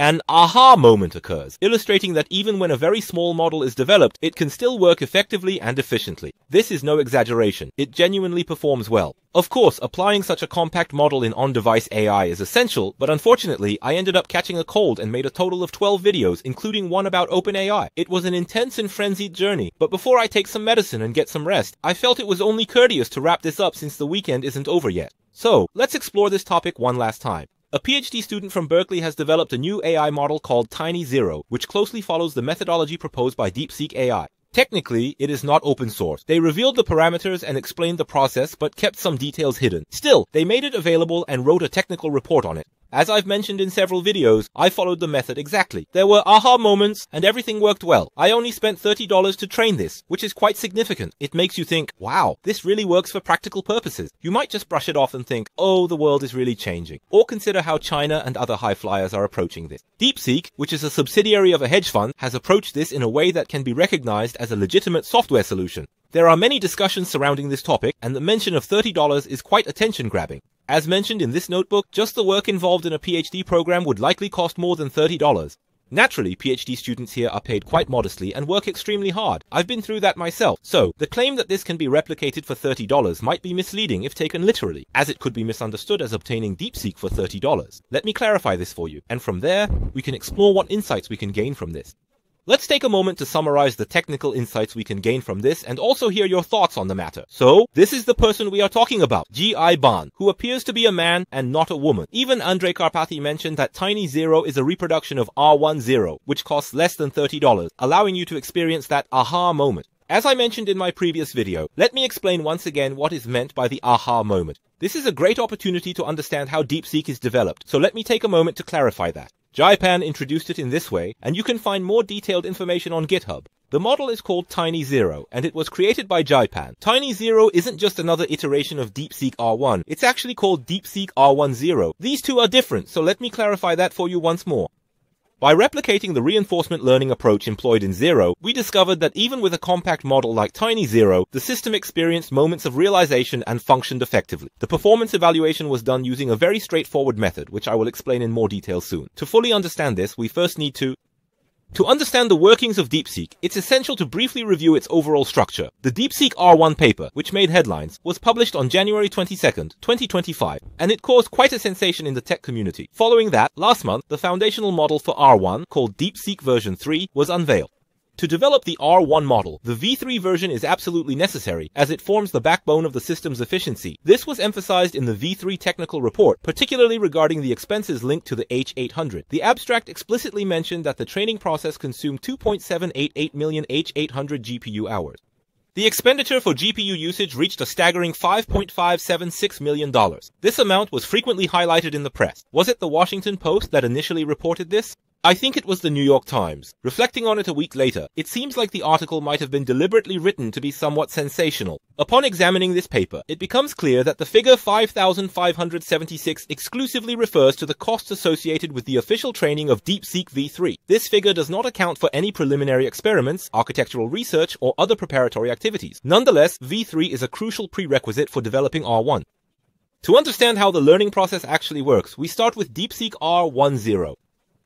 an aha moment occurs, illustrating that even when a very small model is developed, it can still work effectively and efficiently. This is no exaggeration. It genuinely performs well. Of course, applying such a compact model in on-device AI is essential, but unfortunately, I ended up catching a cold and made a total of 12 videos, including one about OpenAI. It was an intense and frenzied journey, but before I take some medicine and get some rest, I felt it was only courteous to wrap this up since the weekend isn't over yet. So, let's explore this topic one last time. A PhD student from Berkeley has developed a new AI model called TinyZero, which closely follows the methodology proposed by DeepSeek AI. Technically, it is not open source. They revealed the parameters and explained the process, but kept some details hidden. Still, they made it available and wrote a technical report on it. As I've mentioned in several videos, I followed the method exactly. There were aha moments and everything worked well. I only spent $30 to train this, which is quite significant. It makes you think, wow, this really works for practical purposes. You might just brush it off and think, oh, the world is really changing. Or consider how China and other high flyers are approaching this. DeepSeek, which is a subsidiary of a hedge fund, has approached this in a way that can be recognized as a legitimate software solution. There are many discussions surrounding this topic, and the mention of $30 is quite attention grabbing. As mentioned in this notebook, just the work involved in a PhD program would likely cost more than $30. Naturally, PhD students here are paid quite modestly and work extremely hard. I've been through that myself. So, the claim that this can be replicated for $30 might be misleading if taken literally, as it could be misunderstood as obtaining DeepSeek for $30. Let me clarify this for you, and from there, we can explore what insights we can gain from this. Let's take a moment to summarize the technical insights we can gain from this and also hear your thoughts on the matter. So, this is the person we are talking about, Jiayi Pan, who appears to be a man and not a woman. Even Andrej Karpathy mentioned that TinyZero is a reproduction of R1-Zero, which costs less than $30, allowing you to experience that aha moment. As I mentioned in my previous video, let me explain once again what is meant by the aha moment. This is a great opportunity to understand how DeepSeek is developed, so let me take a moment to clarify that. Jiayi Pan introduced it in this way, and you can find more detailed information on GitHub. The model is called TinyZero, and it was created by Jiayi Pan. Tiny Zero isn't just another iteration of DeepSeek R1, it's actually called DeepSeek R1-Zero. These two are different, so let me clarify that for you once more. By replicating the reinforcement learning approach employed in Zero, we discovered that even with a compact model like TinyZero, the system experienced moments of realization and functioned effectively. The performance evaluation was done using a very straightforward method, which I will explain in more detail soon. To fully understand this, we first need to to understand the workings of DeepSeek, it's essential to briefly review its overall structure. The DeepSeek R1 paper, which made headlines, was published on January 22, 2025, and it caused quite a sensation in the tech community. Following that, last month, the foundational model for R1, called DeepSeek version 3, was unveiled. To develop the R1 model, the V3 version is absolutely necessary, as it forms the backbone of the system's efficiency. This was emphasized in the V3 technical report, particularly regarding the expenses linked to the H800. The abstract explicitly mentioned that the training process consumed 2.788 million H800 GPU hours. The expenditure for GPU usage reached a staggering $5.576 million. This amount was frequently highlighted in the press. Was it the Washington Post that initially reported this? I think it was the New York Times. Reflecting on it a week later, it seems like the article might have been deliberately written to be somewhat sensational. Upon examining this paper, it becomes clear that the figure 5,576 exclusively refers to the costs associated with the official training of DeepSeek v3. This figure does not account for any preliminary experiments, architectural research, or other preparatory activities. Nonetheless, v3 is a crucial prerequisite for developing R1. To understand how the learning process actually works, we start with DeepSeek R1-Zero.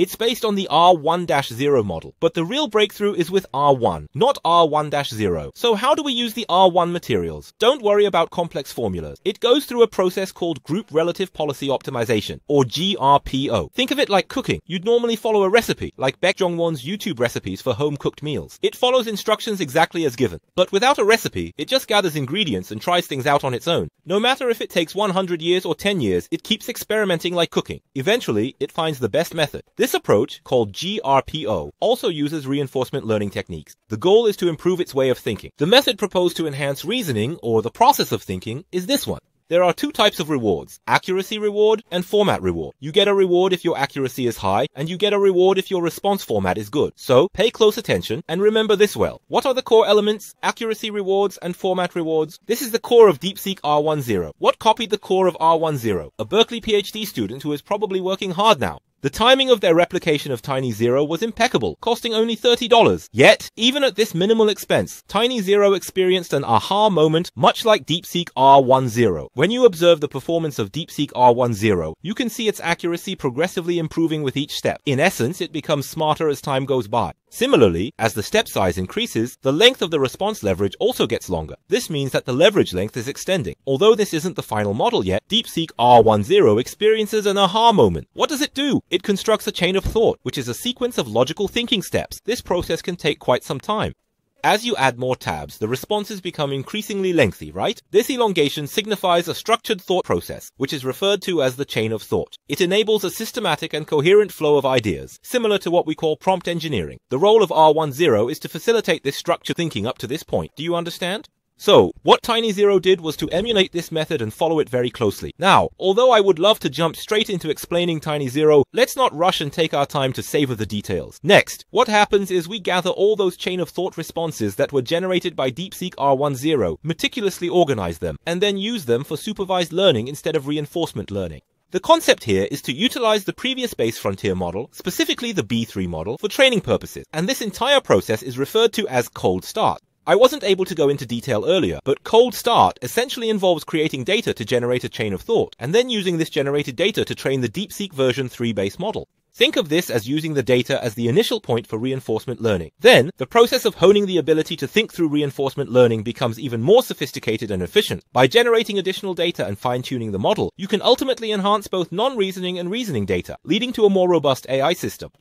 It's based on the R1-0 model, but the real breakthrough is with R1, not R1-0. So how do we use the R1 materials? Don't worry about complex formulas. It goes through a process called Group Relative Policy Optimization, or GRPO. Think of it like cooking. You'd normally follow a recipe, like Baek Jong-won's YouTube recipes for home-cooked meals. It follows instructions exactly as given. But without a recipe, it just gathers ingredients and tries things out on its own. No matter if it takes 100 years or 10 years, it keeps experimenting like cooking. Eventually, it finds the best method. This this approach, called GRPO, also uses reinforcement learning techniques. The goal is to improve its way of thinking. The method proposed to enhance reasoning, or the process of thinking, is this one. There are two types of rewards, accuracy reward and format reward. You get a reward if your accuracy is high, and you get a reward if your response format is good. So, pay close attention and remember this well. What are the core elements, accuracy rewards and format rewards? This is the core of DeepSeek R1-Zero. What copied the core of R1-Zero? A Berkeley PhD student who is probably working hard now. The timing of their replication of TinyZero was impeccable, costing only $30. Yet, even at this minimal expense, TinyZero experienced an aha moment much like DeepSeek R1-Zero. When you observe the performance of DeepSeek R1-Zero, you can see its accuracy progressively improving with each step. In essence, it becomes smarter as time goes by. Similarly, as the step size increases, the length of the response leverage also gets longer. This means that the leverage length is extending. Although this isn't the final model yet, DeepSeek R1-Zero experiences an aha moment. What does it do? It constructs a chain of thought, which is a sequence of logical thinking steps. This process can take quite some time. As you add more tabs, the responses become increasingly lengthy, right? This elongation signifies a structured thought process, which is referred to as the chain of thought. It enables a systematic and coherent flow of ideas, similar to what we call prompt engineering. The role of R1-Zero is to facilitate this structured thinking up to this point. Do you understand? So, what TinyZero did was to emulate this method and follow it very closely. Now, although I would love to jump straight into explaining TinyZero, let's not rush and take our time to savor the details. Next, what happens is we gather all those chain of thought responses that were generated by DeepSeek R1-Zero, meticulously organize them, and then use them for supervised learning instead of reinforcement learning. The concept here is to utilize the previous base frontier model, specifically the V3 model, for training purposes, and this entire process is referred to as cold start. I wasn't able to go into detail earlier, but cold start essentially involves creating data to generate a chain of thought, and then using this generated data to train the DeepSeek version 3 base model. Think of this as using the data as the initial point for reinforcement learning. Then, the process of honing the ability to think through reinforcement learning becomes even more sophisticated and efficient. By generating additional data and fine-tuning the model, you can ultimately enhance both non-reasoning and reasoning data, leading to a more robust AI system.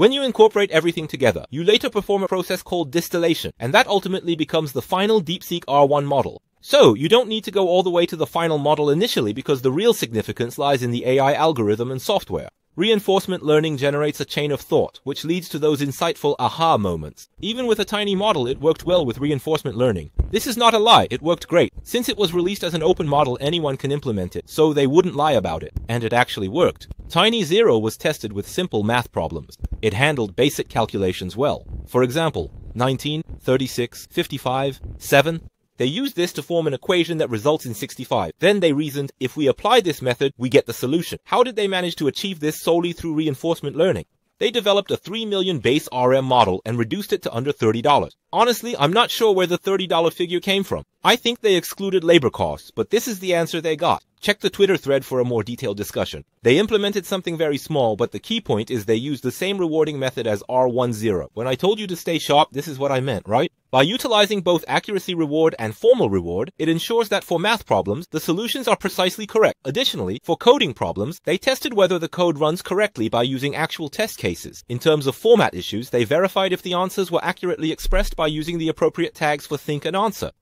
When you incorporate everything together, you later perform a process called distillation, and that ultimately becomes the final DeepSeek R1 model. So, you don't need to go all the way to the final model initially because the real significance lies in the AI algorithm and software. Reinforcement learning generates a chain of thought, which leads to those insightful aha moments. Even with a tiny model, it worked well with reinforcement learning. This is not a lie, it worked great. Since it was released as an open model, anyone can implement it, so they wouldn't lie about it. And it actually worked. TinyZero was tested with simple math problems. It handled basic calculations well. For example, 19, 36, 55, 7, they used this to form an equation that results in 65. Then they reasoned, if we apply this method, we get the solution. How did they manage to achieve this solely through reinforcement learning? They developed a 3 million base RM model and reduced it to under $30. Honestly, I'm not sure where the $30 figure came from. I think they excluded labor costs, but this is the answer they got. Check the Twitter thread for a more detailed discussion. They implemented something very small, but the key point is they used the same rewarding method as R1-Zero. When I told you to stay sharp, this is what I meant, right? By utilizing both accuracy reward and format reward, it ensures that for math problems, the solutions are precisely correct. Additionally, for coding problems, they tested whether the code runs correctly by using actual test cases. In terms of format issues, they verified if the answers were accurately expressed by using the appropriate tags for think and answer.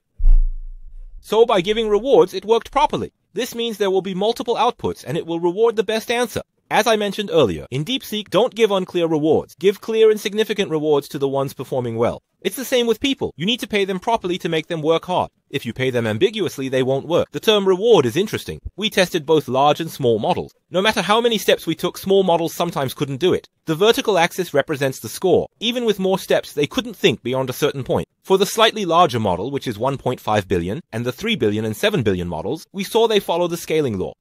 So by giving rewards, it worked properly. This means there will be multiple outputs and it will reward the best answer. As I mentioned earlier, in DeepSeek, don't give unclear rewards. Give clear and significant rewards to the ones performing well. It's the same with people. You need to pay them properly to make them work hard. If you pay them ambiguously, they won't work. The term reward is interesting. We tested both large and small models. No matter how many steps we took, small models sometimes couldn't do it. The vertical axis represents the score. Even with more steps, they couldn't think beyond a certain point. For the slightly larger model, which is 1.5 billion, and the 3 billion and 7 billion models, we saw they follow the scaling law.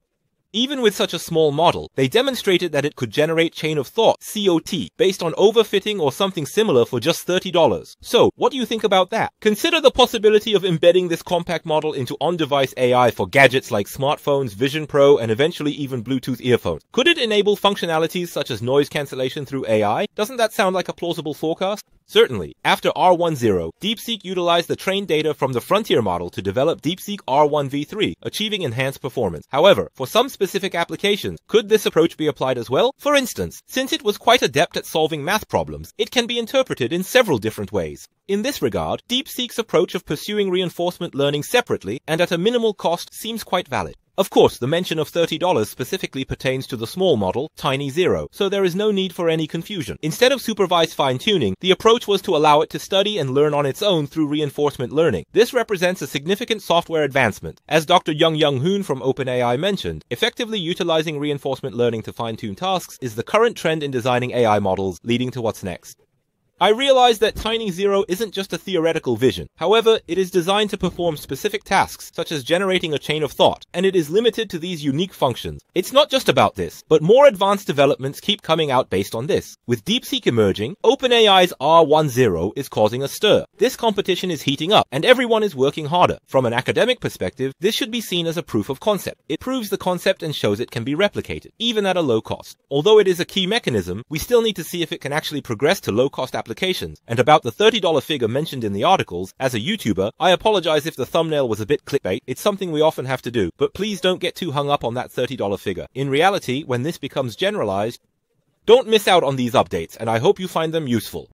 Even with such a small model, they demonstrated that it could generate chain of thought, COT, based on overfitting or something similar for just $30. So, what do you think about that? Consider the possibility of embedding this compact model into on-device AI for gadgets like smartphones, Vision Pro, and eventually even Bluetooth earphones. Could it enable functionalities such as noise cancellation through AI? Doesn't that sound like a plausible forecast? Certainly, after R1-Zero, DeepSeek utilized the trained data from the Frontier model to develop DeepSeek R1v3, achieving enhanced performance. However, for some specific applications, could this approach be applied as well? For instance, since it was quite adept at solving math problems, it can be interpreted in several different ways. In this regard, DeepSeek's approach of pursuing reinforcement learning separately and at a minimal cost seems quite valid. Of course, the mention of $30 specifically pertains to the small model, TinyZero, so there is no need for any confusion. Instead of supervised fine-tuning, the approach was to allow it to study and learn on its own through reinforcement learning. This represents a significant software advancement. As Dr. Young Young Hoon from OpenAI mentioned, effectively utilizing reinforcement learning to fine-tune tasks is the current trend in designing AI models, leading to what's next. I realize that TinyZero isn't just a theoretical vision. However, it is designed to perform specific tasks, such as generating a chain of thought, and it is limited to these unique functions. It's not just about this, but more advanced developments keep coming out based on this. With DeepSeek emerging, OpenAI's R10 is causing a stir. This competition is heating up, and everyone is working harder. From an academic perspective, this should be seen as a proof of concept. It proves the concept and shows it can be replicated, even at a low cost. Although it is a key mechanism, we still need to see if it can actually progress to low cost applications. And about the $30 figure mentioned in the articles, as a YouTuber, I apologize if the thumbnail was a bit clickbait. It's something we often have to do, but please don't get too hung up on that $30 figure. In reality, when this becomes generalized, don't miss out on these updates, and I hope you find them useful.